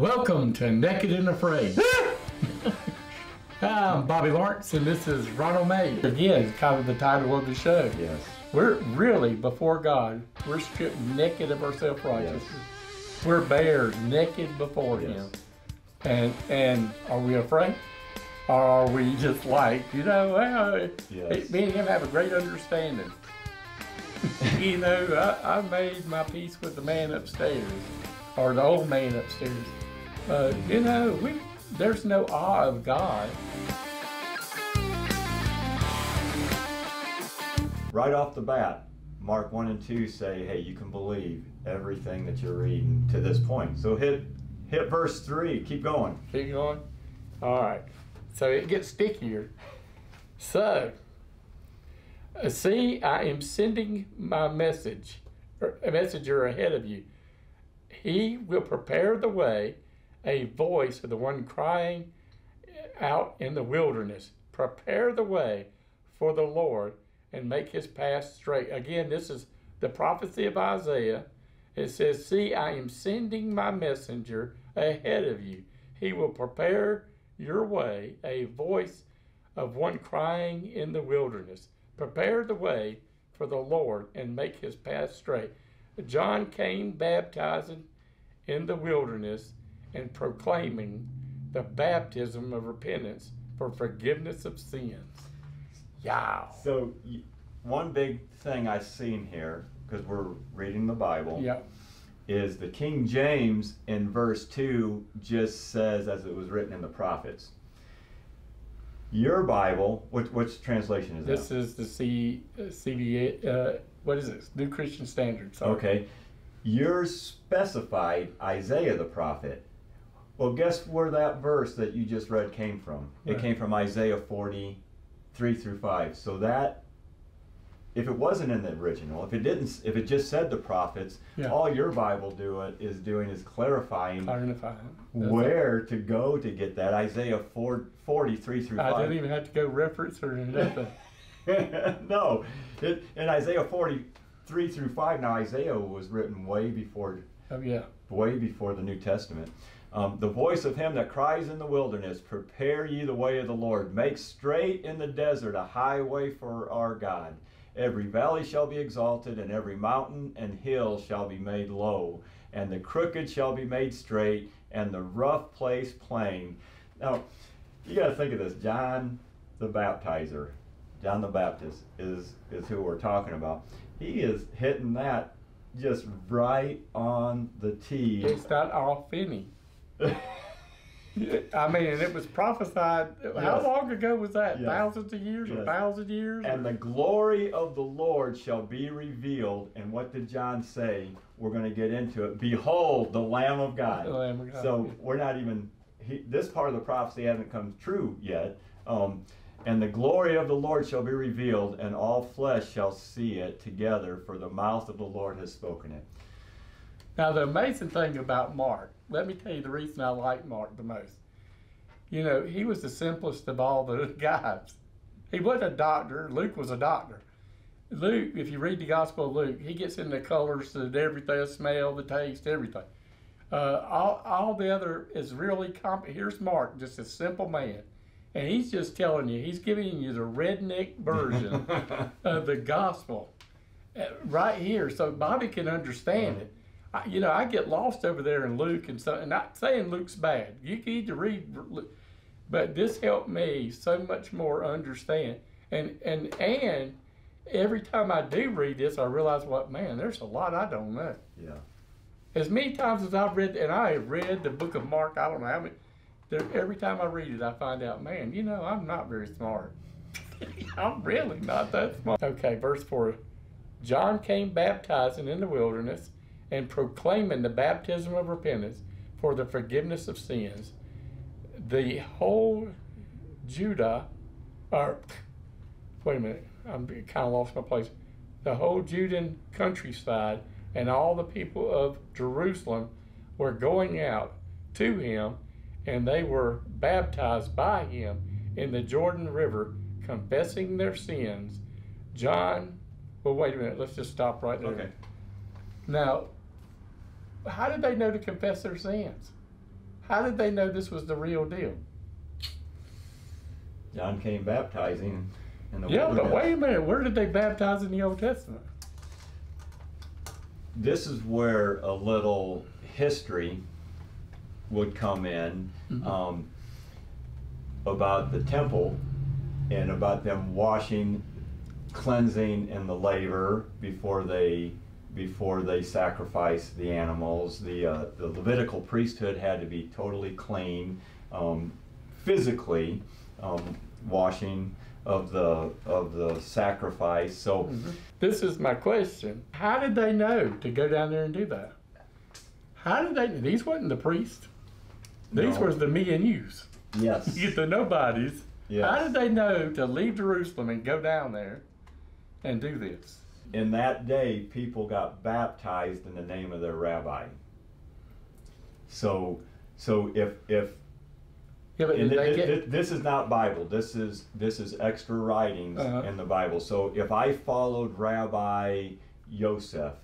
Welcome to Naked and Afraid. Hi, I'm Bobby Lawrence, and this is Ronald May. Again, kind of the title of the show. Yes. We're really before God. We're stripped naked of our self-righteousness. Yes. We're bare, naked before Yes. Him. And and are we afraid? Or are we just like, you know, well, Yes. me and him have a great understanding. you know, I, I made my peace with the man upstairs, or the old man upstairs. Uh, you know, we there's no awe of God. Right off the bat, Mark 1 and 2 say, hey, you can believe everything that you're reading to this point. So hit hit verse 3. Keep going. Keep going. All right. So it gets stickier. So, uh, see, I am sending my message, a messenger ahead of you. He will prepare the way, a voice of the one crying out in the wilderness. Prepare the way for the Lord and make his path straight. Again, this is the prophecy of Isaiah. It says, See, I am sending my messenger ahead of you. He will prepare your way, a voice of one crying in the wilderness. Prepare the way for the Lord and make his path straight. John came baptizing in the wilderness and proclaiming the baptism of repentance for forgiveness of sins. Yeah. So, one big thing I've seen here, because we're reading the Bible, Yeah. is the King James in verse 2 just says, as it was written in the prophets. Your Bible, which, which translation is that This is the C, uh, CBA, uh, what is it? New Christian Standard. Sorry. Okay. Yours specified Isaiah the prophet. Well, guess where that verse that you just read came from? It came from Isaiah 43 through 5. So that, if it wasn't in the original, if it didn't, if it just said the prophets, Yeah. all your Bible do it is doing is clarifying where to go to get that Isaiah 4, 43 through it. I 5. didn't even have to go reference or nothing. no, it, in Isaiah 43 through 5, now Isaiah was written way before oh, yeah. way before the New Testament. Um, the voice of him that cries in the wilderness, prepare ye the way of the Lord, make straight in the desert a highway for our God. Every valley shall be exalted, and every mountain and hill shall be made low, and the crooked shall be made straight, and the rough place plain. Now, you got to think of this. John the Baptizer, John the Baptist, is is who we're talking about. He is hitting that just right on the tee. It's not all Finney. I mean, it was prophesied. How long ago was that? Yes. Thousands of years or Yes. thousand years? and the glory of the Lord shall be revealed. And what did John say? We're going to get into it. Behold, the Lamb of God. The Lamb of God. So we're not even. He, this part of the prophecy hasn't come true yet. Um, and the glory of the Lord shall be revealed, and all flesh shall see it together, for the mouth of the Lord has spoken it. Now, the amazing thing about Mark, let me tell you the reason I like Mark the most. You know, he was the simplest of all the guys. He wasn't a doctor. Luke was a doctor. Luke, if you read the Gospel of Luke, he gets into colors and everything, the smell, the taste, everything. Uh, all, all the other is really comp. Here's Mark, just a simple man. And he's just telling you, he's giving you the redneck version of the gospel uh, right here so Bobby can understand it. I, you know, I get lost over there in Luke and so, and not saying Luke's bad. You need to read, Luke, but this helped me so much more understand. And and and every time I do read this, I realize what man, there's a lot I don't know. Yeah. As many times as I've read, and I have read the book of Mark, I don't know how many. There, every time I read it, I find out, man, you know, I'm not very smart. I'm really not that smart. Okay, verse 4. John came baptizing in the wilderness and proclaiming the baptism of repentance for the forgiveness of sins. The whole Judah, or wait a minute, I'm kind of lost my place. The whole Judean countryside and all the people of Jerusalem were going out to him, and they were baptized by him in the Jordan River, confessing their sins. John, well, wait a minute, let's just stop right there. Okay. Now, how did they know to confess their sins? how did they know this was the real deal? John came baptizing in the Yeah, but wait a minute. Where did they baptize in the Old Testament? This is where a little history would come in Mhm. um, about the temple and about them washing, cleansing in the laver before they before they sacrificed the animals. The uh, the Levitical priesthood had to be totally clean, um, physically um, washing of the of the sacrifice. So. Mm-hmm. This is my question. How did they know to go down there and do that? How did they? These wasn't the priests. These No. was the me and yous. Yes. the nobodies. Yes. How did they know to leave Jerusalem and go down there and do this? In that day, people got baptized in the name of their rabbi. So, so if if Yeah, but and did they thi- thi- this is not Bible, this is this is extra writings Uh-huh. in the Bible. So if I followed Rabbi Yosef,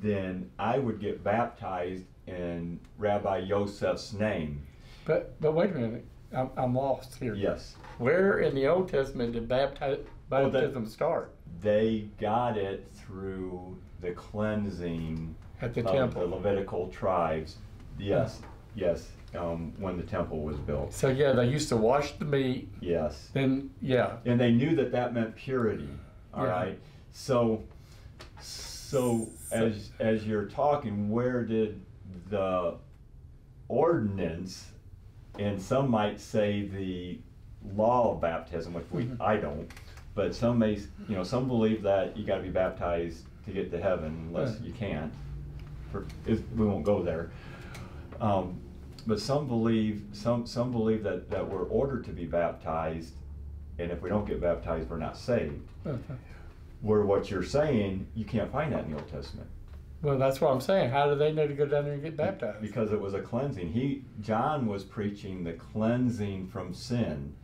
then I would get baptized in Rabbi Yosef's name. But but wait a minute. I'm, I'm lost here. Yes, Where in the Old Testament did bapti- Well, that- baptism start? They got it through the cleansing At the of the. Levitical tribes. Yes, yes. Um, when the temple was built. So yeah, they used to wash the meat. Yes, Then yeah, and they knew that that meant purity. All right. Yeah. So, so as as you're talking, where did the ordinance, and some might say the law of baptism, which we Mhm. I don't, but some may you know some believe that you got to be baptized to get to heaven unless you can't. For, we won't go there. Um, but some believe some some believe that that we're ordered to be baptized, and if we don't get baptized, we're not saved. Okay. Where what you're saying, you can't find that in the Old Testament Well, that's what I'm saying. How do they know to go down there and get baptized? because it was a cleansing. He John was preaching the cleansing from sin.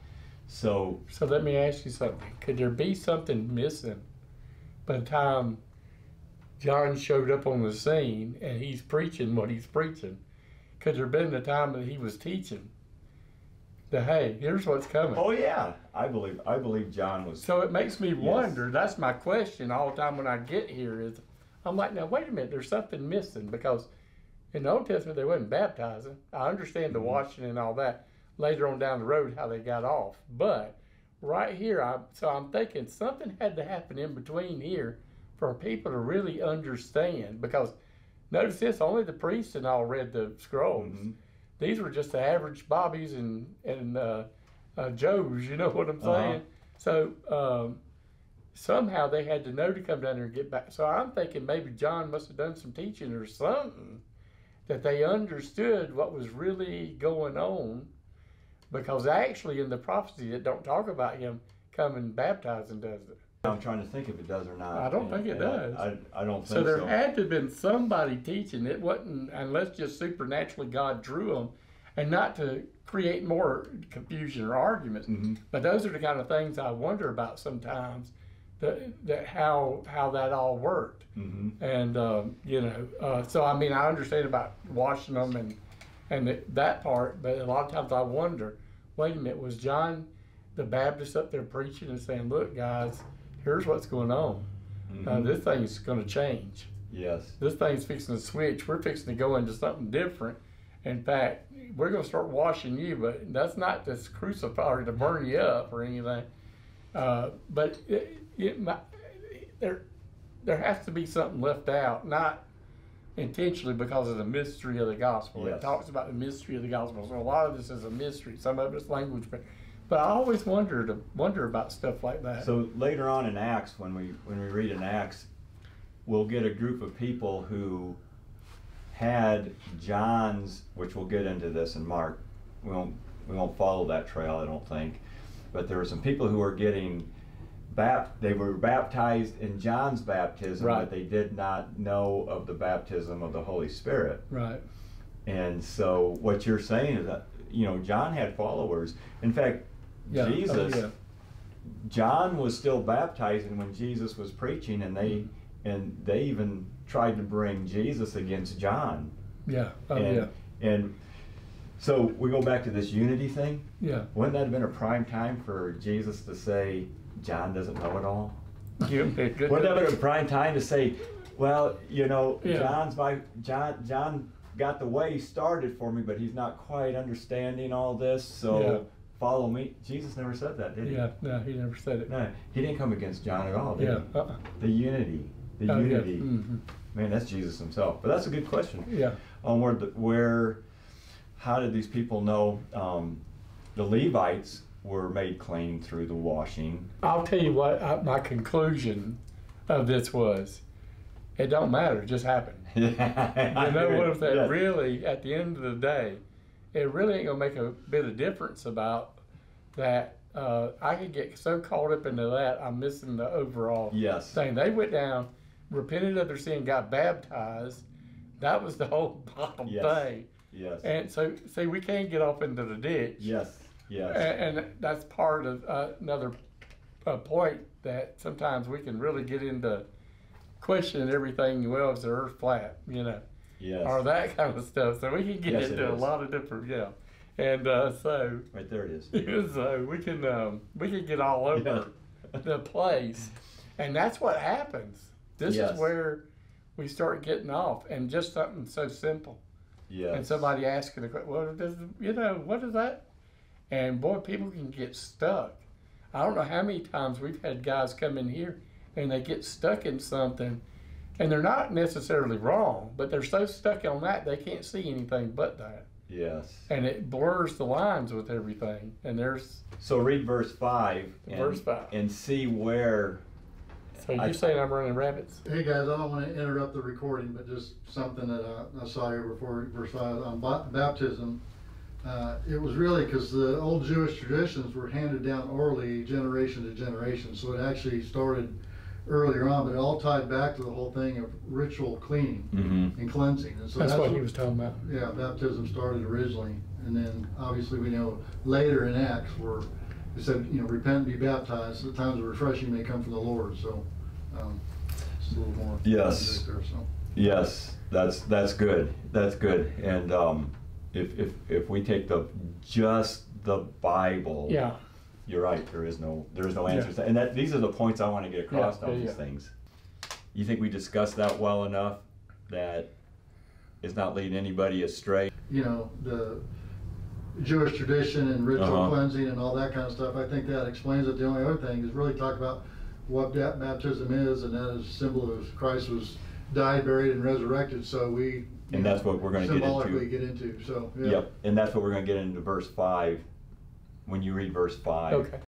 So So let me ask you something. Could there be something missing by the time John showed up on the scene and he's preaching what he's preaching? Could there have been a time that he was teaching that hey, here's what's coming? oh yeah, I believe I believe John was. So it makes me wonder. That's my question all the time when I get here. Is I'm like, now wait a minute. There's something missing because in the Old Testament they wasn't baptizing. I understand the Mhm. washing and all that later on down the road how they got off, but right here, I so I'm thinking something had to happen in between here for people to really understand because. Notice this: only the priests and all read the scrolls. Mhm. These were just the average Bobbies and and uh, uh, Joes. You know what I'm Uh-huh. saying? So um, somehow they had to know to come down there and get back. So I'm thinking maybe John must have done some teaching or something that they understood what was really going on. Because actually, in the prophecy, it don't talk about him coming baptizing, does it? I'm trying to think if it does or not. I don't And- think it and I- does. I, I, don't think So there so. had to have been somebody teaching. It wasn't unless just supernaturally God drew them, and not to create more confusion or arguments. Mhm. But those are the kind of things I wonder about sometimes. That, that how how that all worked, Mhm. and um, you know, uh, so I mean, I understand about washing them and and th- that part, but a lot of times I wonder, wait a minute, was John the Baptist up there preaching and saying, "Look, guys, here's what's going on. Uh, Mhm. this thing's going to change. Yes. This thing's fixing to switch. We're fixing to go into something different. In fact, we're going to start washing you, but that's not to crucify or to burn you up or anything. Uh, but it, it, might- there, there has to be something left out, not intentionally because of the mystery of the gospel. It talks about the mystery of the gospel. So a lot of this is a mystery. Some of it's language, but but I always wonder to wonder about stuff like that. So later on in Acts, when we when we read in Acts, we'll get a group of people who had John's, which we'll get into this in Mark. We won't we won't follow that trail, I don't think. But there were some people who were getting bap they were baptized in John's baptism, Right. but they did not know of the baptism of the Holy Spirit. right. And so what you're saying is that you know John had followers. In fact, Yeah. Oh, Jesus yeah. John was still baptizing when Jesus was preaching, and they Mm-hmm. and they even tried to bring Jesus against John. Yeah. Oh and, yeah. and So we go back to this unity thing. Yeah. Wouldn't that have been a prime time for Jesus to say, John doesn't know it all? Give me a good- Wouldn't that have been a prime time to say, well, you know, Yeah. John's my John John got the way started for me, but he's not quite understanding all this, so Yeah. follow me. Jesus never said that, did he? Yeah, no, he never said it. No, he didn't come against John at all, did Yeah. he? Uh-uh. The unity. The Oh, yeah. unity. Mhm. Man, that's Jesus himself. But that's a good question. Yeah. On where, the, where, how did these people know? Um, the Levites were made clean through the washing. I'll tell you what I, my conclusion of this was. It don't matter. It just happened. you You know what if that really, at the end of the day, it really ain't gonna make a bit of difference about that. Uh, I could get so caught up into that, I'm missing the overall Yes. thing. They went down, repented of their sin, got baptized. That was the whole bottom Yes. thing. Yes. And so, see, we can't get off into the ditch. yes. Yes. And, and that's part of uh, another uh, point that sometimes we can really get into questioning everything. Well, is the earth flat? You know, yes. or that kind of stuff. So we can get Yes, into a lot of different, yeah. And uh, so, Right there it is. so we can um, we can get all over Yeah. the place, and that's what happens. This Yes. is where we start getting off, and just something so simple Yes. and somebody asking a question, well, does, you know, what is that? And boy, people can get stuck. I don't know how many times we've had guys come in here and they get stuck in something and they're not necessarily wrong, but they're so stuck on that they can't see anything but that. yes. And it blurs the lines with everything. And there's, So read verse five. And, Verse five. And see where. so I- you saying I'm running rabbits? Hey guys, I don't want to interrupt the recording, but just something that I, I saw here before verse five um, on baptism. Uh, it was really because the old Jewish traditions were handed down orally, generation to generation. So it actually started earlier on, but it all tied back to the whole thing of ritual cleaning Mm-hmm. and cleansing. And so That's what he was talking about. Yeah, baptism started originally, and then obviously we know later in Acts where it said, you know, repent and be baptized. The times of refreshing may come from the Lord. So um, it's a little more. Yes. There, so. Yes, that's that's good. That's good. And um, if if if we take the just the Bible, Yeah. you're right. There is no there is no Yeah. answers. And that these are the points I want to get across Yeah, on yeah, these yeah. things. You think we discussed that well enough that it's not leading anybody astray? you know, the Jewish tradition and ritual Uh-huh. cleansing and all that kind of stuff. I think that explains it. The only other thing is really talk about what ba- baptism is, and that is a symbol of Christ was died, buried, and resurrected. So we you And that's what we're gonna get into. symbolically get into. So yeah. Yep. And that's what we're going to get into verse five. When you read verse five, Okay.